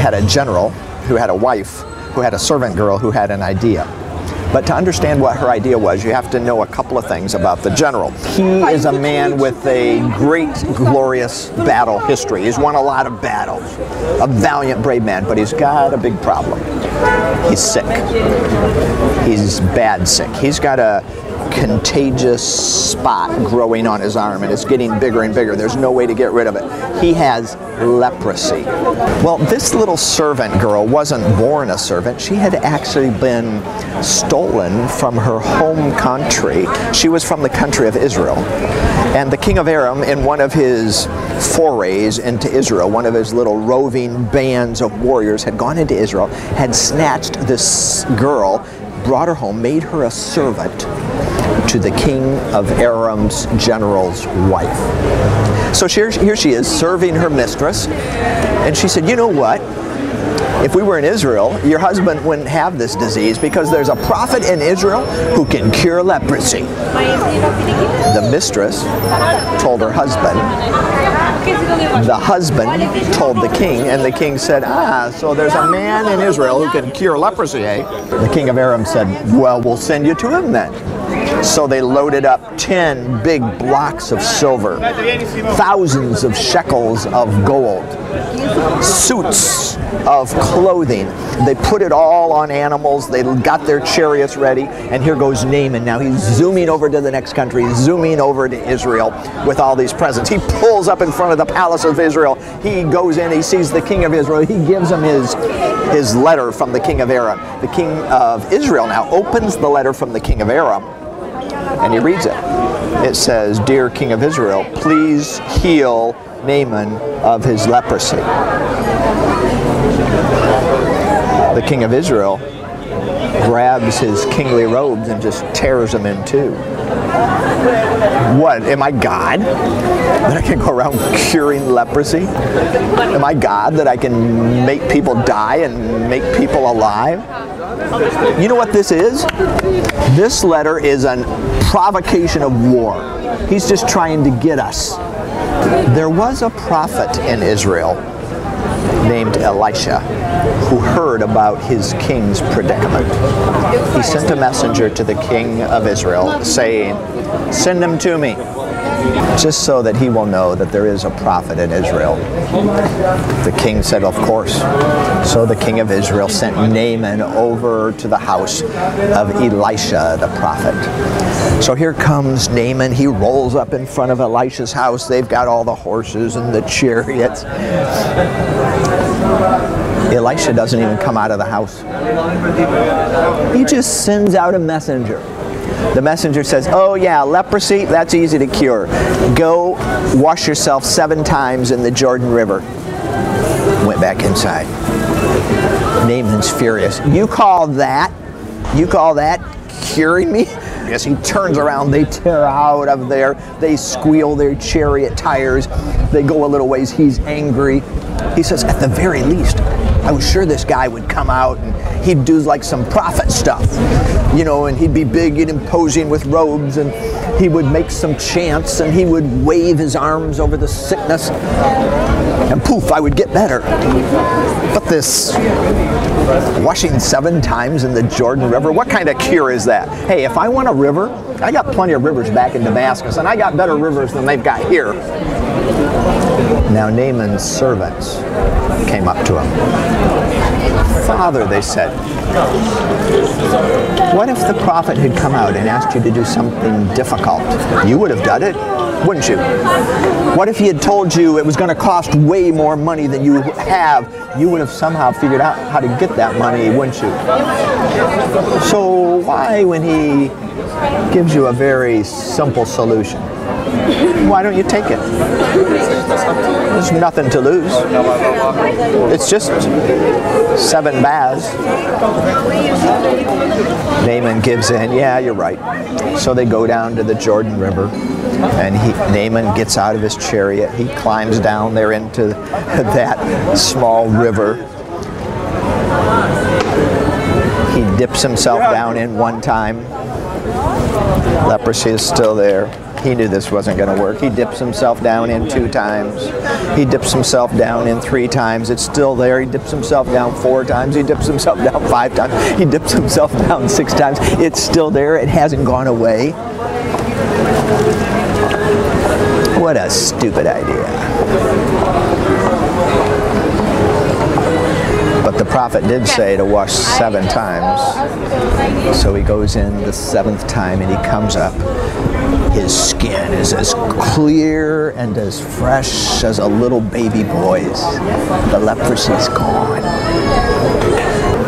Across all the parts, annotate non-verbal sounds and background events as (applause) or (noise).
had a general who had a wife who had a servant girl who had an idea. But to understand what her idea was, you have to know a couple of things about the general. He is a man with a great, glorious battle history. He's won a lot of battles, a valiant, brave man, but he's got a big problem. He's sick. He's bad sick. He's got a contagious spot growing on his arm and it's getting bigger and bigger. There's no way to get rid of it. He has leprosy. Well, this little servant girl wasn't born a servant. She had actually been stolen from her home country. She was from the country of Israel. And the king of Aram, in one of his forays into Israel, one of his little roving bands of warriors had gone into Israel, had snatched this girl, brought her home, made her a servant to the king of Aram's general's wife. So here, here she is serving her mistress, and she said, You know what? If we were in Israel, your husband wouldn't have this disease because there's a prophet in Israel who can cure leprosy. The mistress told her husband, the husband told the king, and the king said, Ah, so there's a man in Israel who can cure leprosy, eh? The king of Aram said, Well, we'll send you to him then. So they loaded up 10 big blocks of silver, thousands of shekels of gold, suits of clothing. They put it all on animals. They got their chariots ready. And here goes Naaman. Now he's zooming over to the next country, zooming over to Israel with all these presents. He pulls up in front of the palace of Israel. He goes in, he sees the king of Israel. He gives him his, his letter from the king of Aram. The king of Israel now opens the letter from the king of Aram and he reads it. It says, Dear King of Israel, please heal Naaman of his leprosy. The king of Israel grabs his kingly robes and just tears them in two. What? Am I God? That I can go around curing leprosy? Am I God that I can make people die and make people alive? You know what this is? This letter is a provocation of war. He's just trying to get us. There was a prophet in Israel named Elisha who heard about his king's predicament. He sent a messenger to the king of Israel saying, Send him to me just so that he will know that there is a prophet in Israel. The king said, Of course. So the king of Israel sent Naaman over to the house of Elisha the prophet. So here comes Naaman. He rolls up in front of Elisha's house. They've got all the horses and the chariots. Elisha doesn't even come out of the house. He just sends out a messenger. The messenger says, Oh, yeah, leprosy, that's easy to cure. Go wash yourself seven times in the Jordan River. Went back inside. Naaman's furious. You call that? You call that curing me? (laughs) Yes, he turns around, they tear out of there, they squeal their chariot tires, they go a little ways, he's angry. He says, at the very least, I was sure this guy would come out and he'd do like some prophet stuff, you know, and he'd be big and imposing with robes and he would make some chants and he would wave his arms over the sickness and poof, I would get better. But this washing seven times in the Jordan River, what kind of cure is that? Hey, if I want a river, I got plenty of rivers back in Damascus and I got better rivers than they've got here. Now Naaman's servants came up to him. Father, they said, what if the prophet had come out and asked you to do something difficult? You would have done it, wouldn't you? What if he had told you it was going to cost way more money than you have? You would have somehow figured out how to get that money, wouldn't you? So why, when he gives you a very simple solution, why don't you take it? There's nothing to lose. It's just seven baths. Naaman gives in, yeah, you're right. So they go down to the Jordan River, and he, Naaman gets out of his chariot. He climbs down there into (laughs) that small river. He dips himself down in one time. Leprosy is still there. He knew this wasn't going to work. He dips himself down in two times. He dips himself down in three times. It's still there. He dips himself down four times. He dips himself down (laughs) five times. He dips himself down six times. It's still there. It hasn't gone away. What a stupid idea. But the prophet did say to wash seven times. So he goes in the seventh time and he comes up. His skin is as clear and as fresh as a little baby boy's. The leprosy's gone.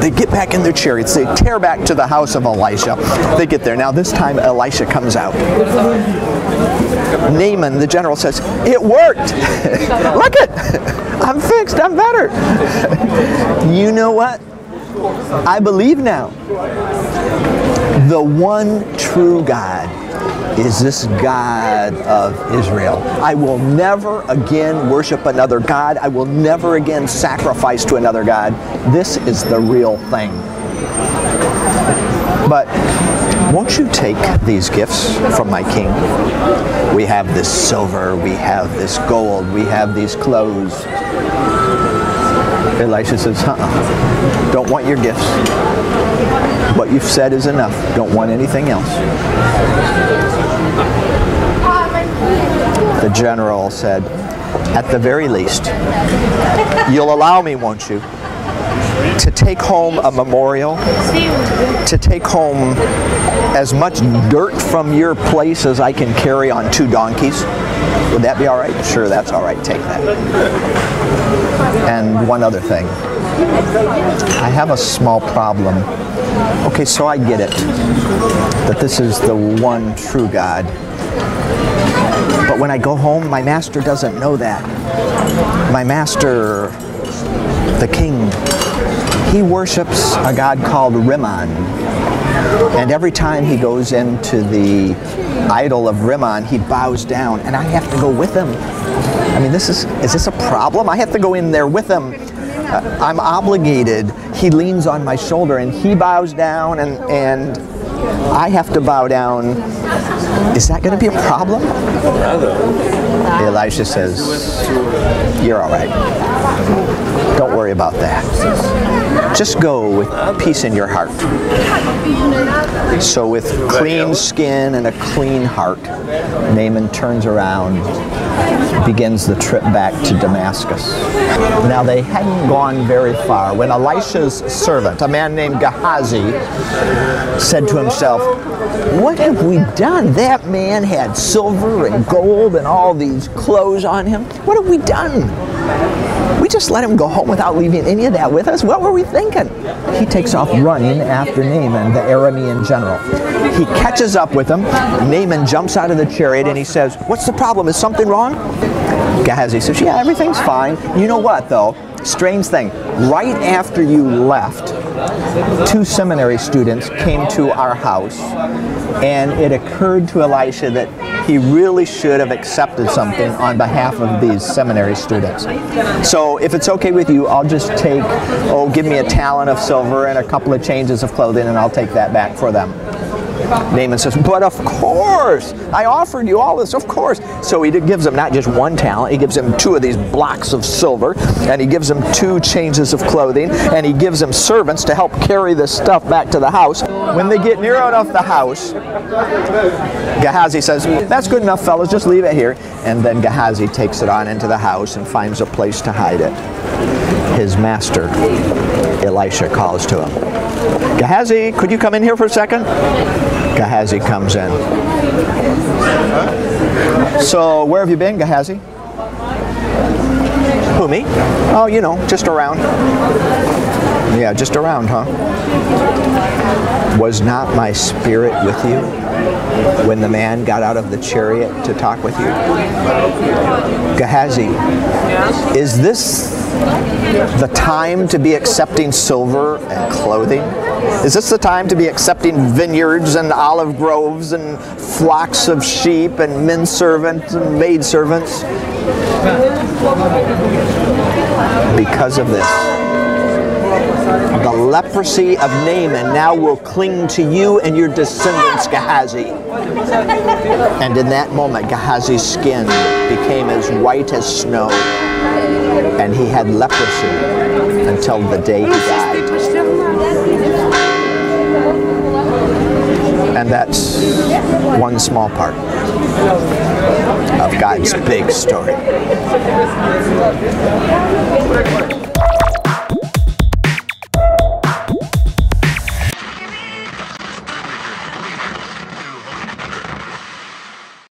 They get back in their chariots. They tear back to the house of Elisha. They get there. Now, this time, Elisha comes out. Naaman, the general, says, It worked. (laughs) Look it. (laughs) I'm fixed. I'm better. (laughs) you know what? I believe now. The one true God is this God of Israel. I will never again worship another God. I will never again sacrifice to another God. This is the real thing. But won't you take these gifts from my king? We have this silver, we have this gold, we have these clothes. Elisha says, uh-uh. don't want your gifts. What you've said is enough. Don't want anything else. The general said, at the very least, you'll allow me, won't you, to take home a memorial, to take home as much dirt from your place as I can carry on two donkeys. Would that be all right? Sure, that's all right. Take that. And one other thing. I have a small problem. Okay, so I get it that this is the one true God. But when I go home, my master doesn't know that. My master, the king, he worships a god called Rimmon. And every time he goes into the idol of Rimmon, he bows down, and I have to go with him. I mean, this is, is this a problem? I have to go in there with him. Uh, I'm obligated. He leans on my shoulder and he bows down and, and I have to bow down. Is that going to be a problem? Elisha says, You're all right. Don't worry about that. Just go with peace in your heart. So, with clean skin and a clean heart, Naaman turns around, begins the trip back to Damascus. Now, they hadn't gone very far when Elisha's servant, a man named Gehazi, said to himself, What have we done? That man had silver and gold and all these clothes on him. What have we done? We just let him go home without leaving any of that with us? What were we thinking? He takes off running after Naaman, the Aramean general. He catches up with him. Naaman jumps out of the chariot and he says, What's the problem? Is something wrong? Gehazi says, Yeah, everything's fine. You know what, though? Strange thing. Right after you left, two seminary students came to our house, and it occurred to Elisha that he really should have accepted something on behalf of these seminary students. So, if it's okay with you, I'll just take, oh, give me a talent of silver and a couple of changes of clothing, and I'll take that back for them. Naaman says, But of course, I offered you all this, of course. So he gives him not just one talent, he gives him two of these blocks of silver, and he gives him two changes of clothing, and he gives him servants to help carry this stuff back to the house. When they get near enough the house, Gehazi says, That's good enough, fellas, just leave it here. And then Gehazi takes it on into the house and finds a place to hide it. His master, Elisha, calls to him. Gehazi, could you come in here for a second? Gehazi comes in. So, where have you been, Gehazi? Who, me? Oh, you know, just around. Yeah, just around, huh? Was not my spirit with you when the man got out of the chariot to talk with you? Gehazi, is this the time to be accepting silver and clothing? Is this the time to be accepting vineyards and olive groves and flocks of sheep and men servants and maid servants? Because of this, the leprosy of Naaman now will cling to you and your descendants, Gehazi. And in that moment, Gehazi's skin became as white as snow, and he had leprosy until the day he died. And that's one small part of God's big story.